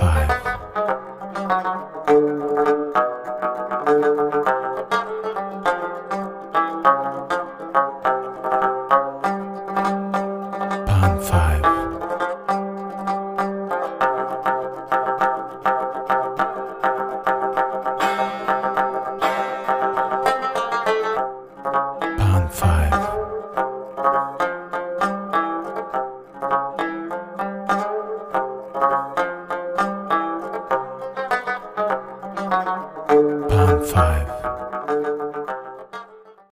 Five. five. Five.